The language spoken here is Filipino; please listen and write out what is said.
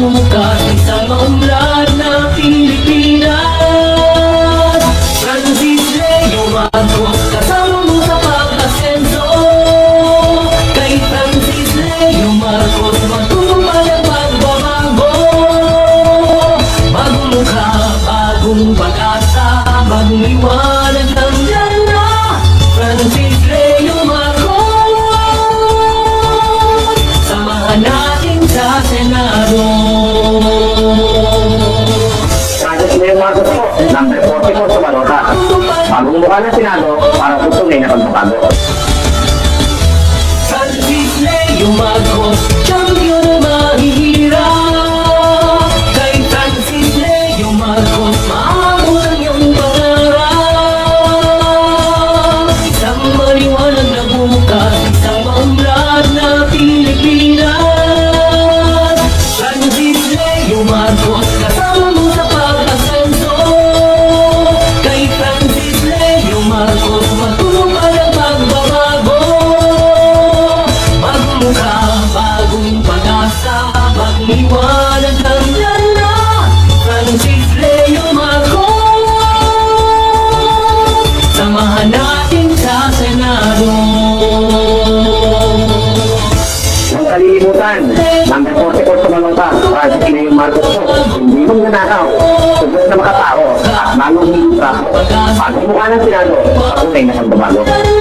Pukar Po, number 44 sa Balota. Bagong mukha ng Senado para sa tunay na pagbabago. Francis Leo Marcos number 44 sa Balota. Francis Leo Marcos po, hindi mo nanakaw. Sugot na makatao at manong hilutra. Bagong mukha ng Senado para sa tunay na Leo Marcos